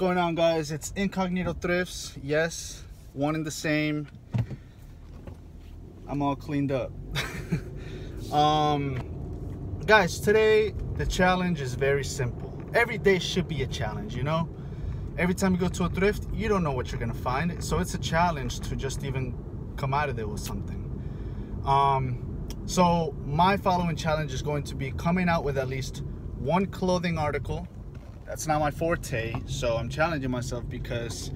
going on guys? It's Incognito Thrifts. Yes, one and the same. I'm all cleaned up. um guys, today the challenge is very simple. Every day should be a challenge, you know? Every time you go to a thrift, you don't know what you're gonna find. So it's a challenge to just even come out of there with something. Um so my following challenge is going to be coming out with at least one clothing article that's not my forte so i'm challenging myself because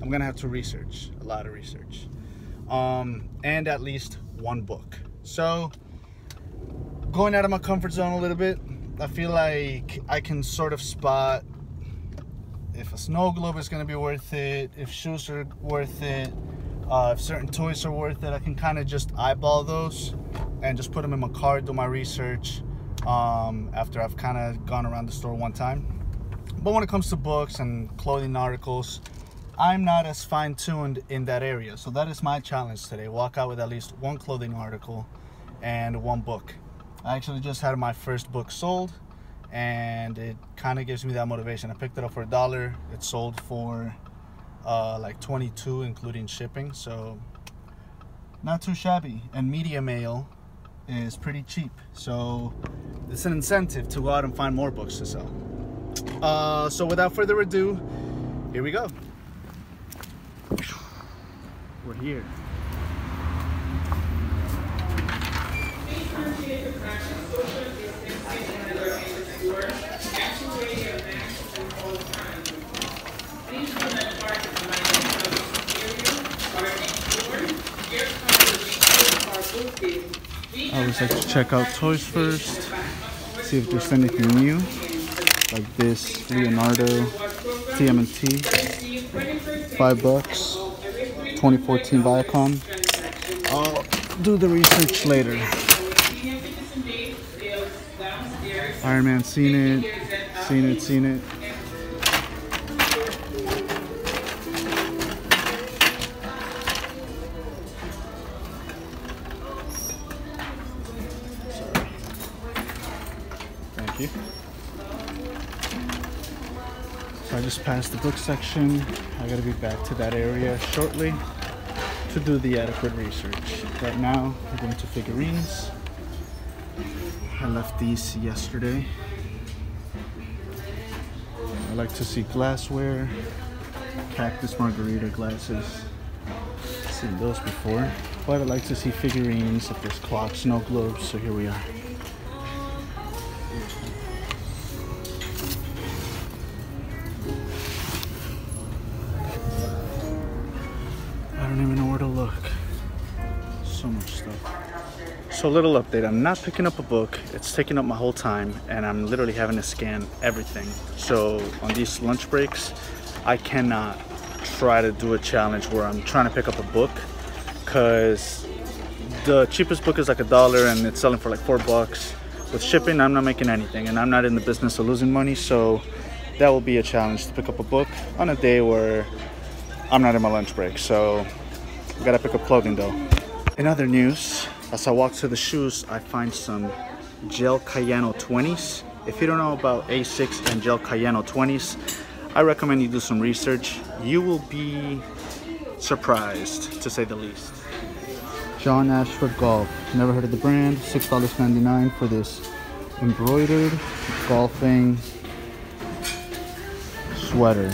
i'm gonna have to research a lot of research. Um, and at least one book. So going out of my comfort zone a little bit i feel like i can sort of spot if a snow globe is to be worth it if shoes are worth it uh, if certain toys are worth it i can kind of just eyeball those and just put them in my cart do my research um, after i've kind of gone around the store one time but when it comes to books and clothing articles, I'm not as fine-tuned in that area. So that is my challenge today. Walk out with at least one clothing article and one book. I actually just had my first book sold and it kind of gives me that motivation. I picked it up for a dollar. It sold for uh, like 22 including shipping. So not too shabby. And media mail is pretty cheap. So it's an incentive to go out and find more books to sell. Uh, so without further ado, here we go. We're here. I always like to check out toys first, see if there's anything new like this Leonardo TMNT, five bucks, 2014 Viacom. I'll do the research later. Iron Man, seen it, seen it, seen it. Just passed the book section. I gotta be back to that area shortly to do the adequate research. Right now, we're going to figurines. I left these yesterday. I like to see glassware, cactus margarita glasses. Seen those before. But I like to see figurines, if there's clocks, snow globes, so here we are. So a little update, I'm not picking up a book. It's taking up my whole time and I'm literally having to scan everything. So on these lunch breaks, I cannot try to do a challenge where I'm trying to pick up a book because the cheapest book is like a dollar and it's selling for like four bucks. With shipping, I'm not making anything and I'm not in the business of losing money. So that will be a challenge to pick up a book on a day where I'm not in my lunch break. So I gotta pick up clothing though. In other news, as I walk to the shoes, I find some Gel Kayano 20s. If you don't know about Asics and Gel Kayano 20s, I recommend you do some research. You will be surprised, to say the least. John Ashford Golf. Never heard of the brand. $6.99 for this embroidered golfing sweater.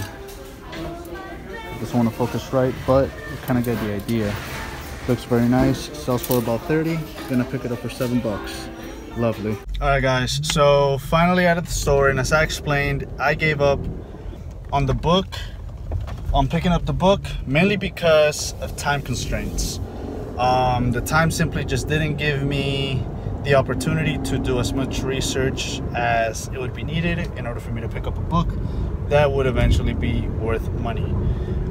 Doesn't want to focus right, but you kind of get the idea. Looks very nice. Sells for about 30. Gonna pick it up for seven bucks. Lovely. All right, guys. So finally out of the store, and as I explained, I gave up on the book, on picking up the book, mainly because of time constraints. Um, the time simply just didn't give me the opportunity to do as much research as it would be needed in order for me to pick up a book that would eventually be worth money.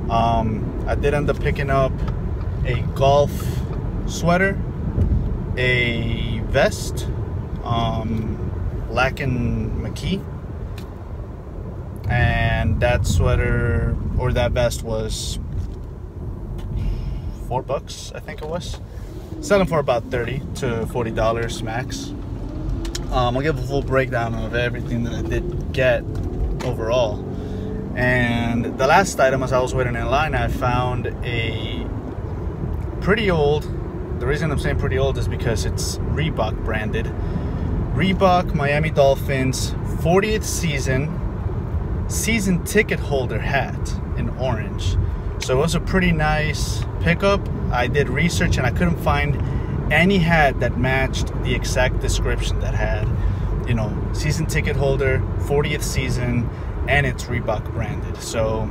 Um, I did end up picking up a golf sweater, a vest, um, Lacken McKee, and that sweater or that vest was four bucks, I think it was. Selling for about 30 to 40 dollars max. Um, I'll give a full breakdown of everything that I did get overall. And the last item, as I was waiting in line, I found a pretty old. The reason I'm saying pretty old is because it's Reebok branded. Reebok Miami Dolphins 40th season season ticket holder hat in orange. So it was a pretty nice pickup. I did research and I couldn't find any hat that matched the exact description that had, you know, season ticket holder, 40th season, and it's Reebok branded. So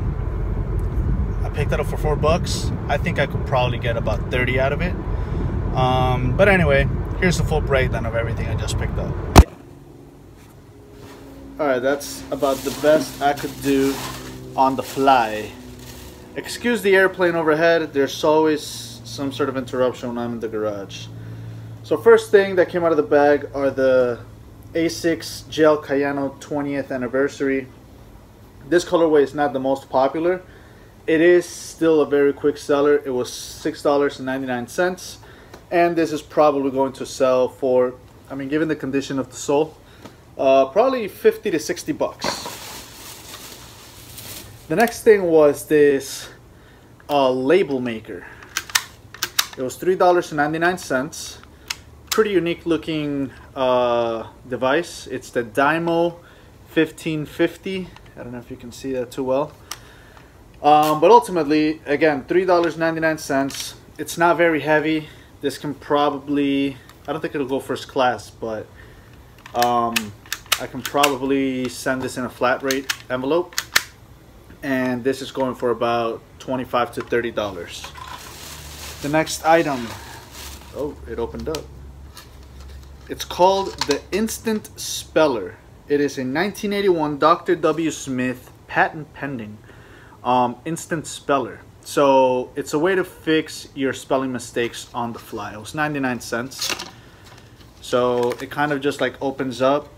I picked that up for four bucks. I think I could probably get about 30 out of it. Um, but anyway, here's the full breakdown of everything I just picked up. Alright, that's about the best I could do on the fly. Excuse the airplane overhead, there's always some sort of interruption when I'm in the garage. So first thing that came out of the bag are the Asics Gel Kayano 20th anniversary. This colorway is not the most popular. It is still a very quick seller. It was $6.99 and this is probably going to sell for, I mean given the condition of the sole, uh, probably 50 to 60 bucks. The next thing was this uh, label maker. It was $3.99. Pretty unique looking uh, device. It's the Dymo 1550. I don't know if you can see that too well. Um, but ultimately, again, $3.99. It's not very heavy. This can probably, I don't think it'll go first class, but um, I can probably send this in a flat rate envelope. And this is going for about 25 to $30. The next item, oh, it opened up. It's called the Instant Speller. It is a 1981 Dr. W. Smith patent pending um, instant speller. So it's a way to fix your spelling mistakes on the fly. It was 99 cents. So it kind of just like opens up.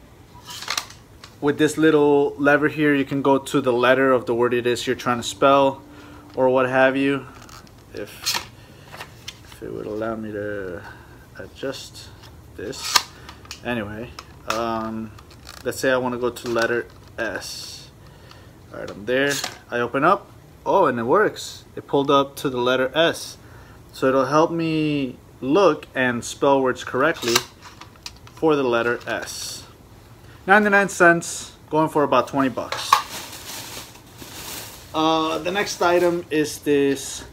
With this little lever here, you can go to the letter of the word it is you're trying to spell or what have you. If, if it would allow me to adjust this. Anyway, um, let's say I want to go to letter S. All right, I'm there. I open up. Oh, and it works. It pulled up to the letter S. So it'll help me look and spell words correctly for the letter S. 99 cents, going for about 20 bucks. Uh, the next item is this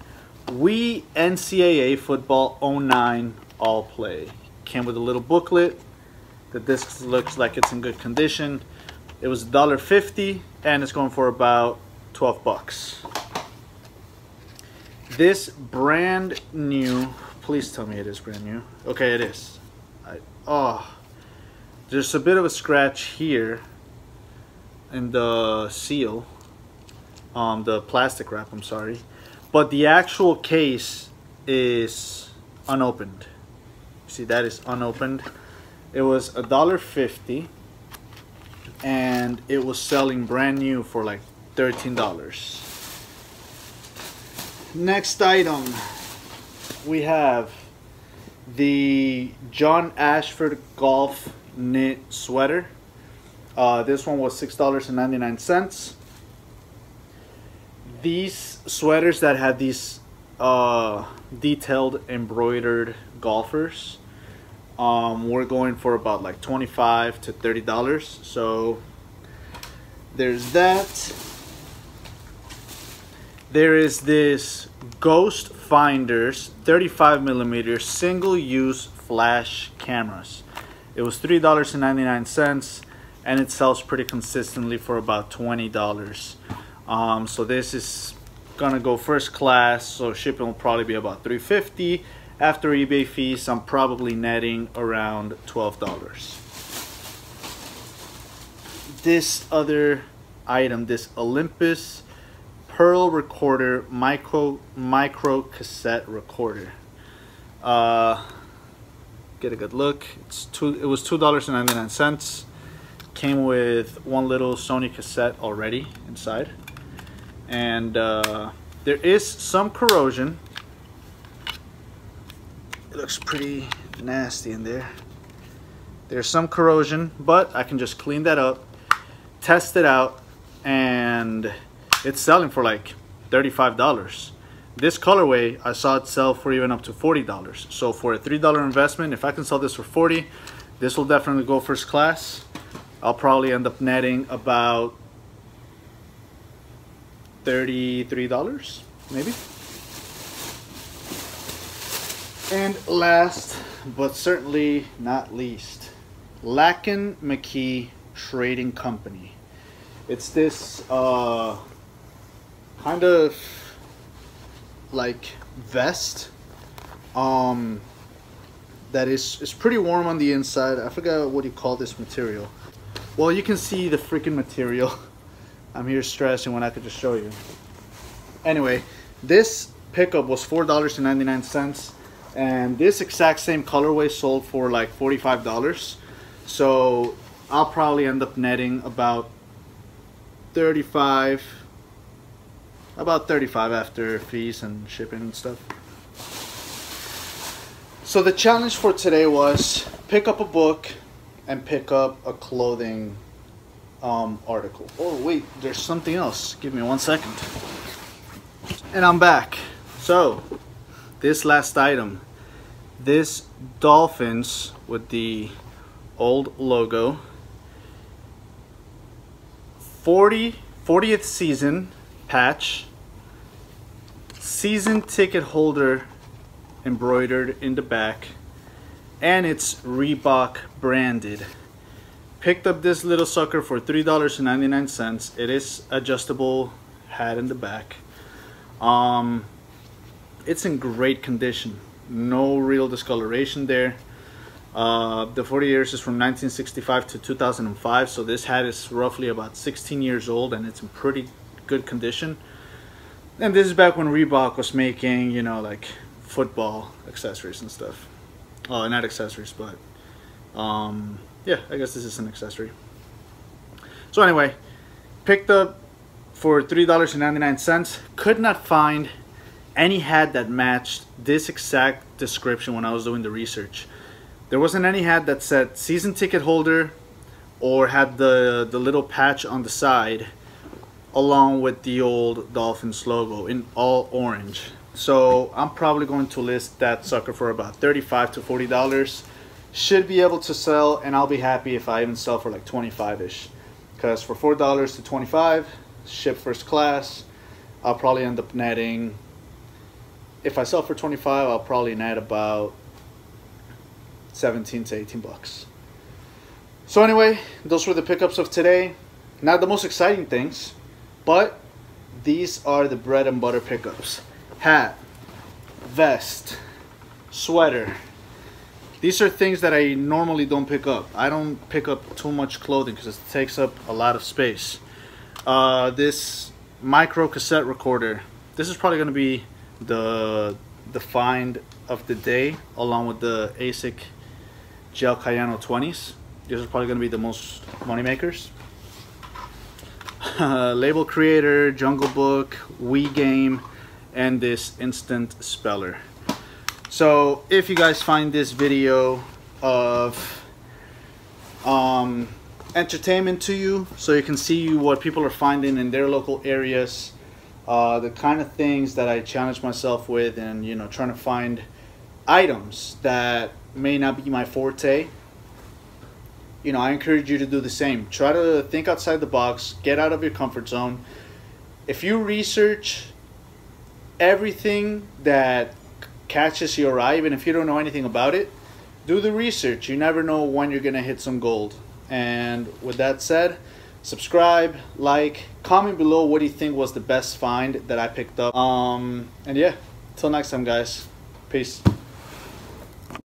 Wii NCAA Football 09 All Play. Came with a little booklet. The disc looks like it's in good condition. It was $1.50 and it's going for about 12 bucks. This brand new, please tell me it is brand new. Okay, it is. I, oh, there's a bit of a scratch here in the seal, um, the plastic wrap, I'm sorry. But the actual case is unopened. See, that is unopened. It was a dollar fifty, and it was selling brand new for like thirteen dollars. Next item, we have the John Ashford Golf knit sweater. Uh, this one was six dollars and ninety nine cents. These sweaters that have these uh, detailed embroidered golfers um, we're going for about like 25 to 30 dollars. So there's that. There is this ghost finders 35 millimeter single use flash cameras. It was three dollars and 99 cents and it sells pretty consistently for about 20 dollars. Um, so this is gonna go first class so shipping will probably be about 350 after eBay fees, I'm probably netting around $12. This other item, this Olympus Pearlcorder micro micro cassette recorder. Uh, get a good look. It's two. It was two dollars and ninety nine cents. Came with one little Sony cassette already inside, and uh, there is some corrosion looks pretty nasty in there. There's some corrosion, but I can just clean that up, test it out, and it's selling for like $35. This colorway, I saw it sell for even up to $40. So for a $3 investment, if I can sell this for 40, this will definitely go first class. I'll probably end up netting about $33, maybe. And last, but certainly not least, Lacken McKee Trading Company. It's this uh, kind of like vest um, that is, is pretty warm on the inside. I forgot what you call this material. Well, you can see the freaking material. I'm here stressing when I could just show you. Anyway, this pickup was $4.99 and this exact same colorway sold for like $45 so I'll probably end up netting about 35 about 35 after fees and shipping and stuff. So the challenge for today was pick up a book and pick up a clothing um, article. Oh wait there's something else. Give me one second. And I'm back. So this last item this dolphins with the old logo. 40 40th season patch. Season ticket holder embroidered in the back. And it's Reebok branded. Picked up this little sucker for $3.99 it is adjustable hat in the back. Um, it's in great condition. No real discoloration there. Uh, the 40 years is from 1965 to 2005, so this hat is roughly about 16 years old and it's in pretty good condition. And this is back when Reebok was making, you know, like football accessories and stuff. Oh, not accessories, but um, yeah, I guess this is an accessory. So anyway, picked up for $3.99. Could not find any hat that matched this exact description when I was doing the research. There wasn't any hat that said season ticket holder or had the, the little patch on the side along with the old Dolphins logo in all orange. So I'm probably going to list that sucker for about 35 to $40. Should be able to sell and I'll be happy if I even sell for like 25-ish. Because for $4 to 25 ship first class. I'll probably end up netting, if I sell for 25, I'll probably net about 17 to 18 bucks. So anyway, those were the pickups of today. Not the most exciting things, but these are the bread and butter pickups. Hat, vest, sweater. These are things that I normally don't pick up. I don't pick up too much clothing because it takes up a lot of space uh, this micro cassette recorder. This is probably going to be the the find of the day along with the ASIC Gel Kayano 20s. These are probably going to be the most money makers. Label creator, Jungle Book, Wii Game, and this instant speller. So if you guys find this video of um, entertainment to you so you can see what people are finding in their local areas uh, the kind of things that I challenge myself with and you know trying to find items that may not be my forte you know I encourage you to do the same. Try to think outside the box get out of your comfort zone. If you research everything that catches your eye even if you don't know anything about it do the research. You never know when you're gonna hit some gold. And with that said, subscribe, like, comment below what do you think was the best find that I picked up. Um, and yeah, till next time, guys. Peace.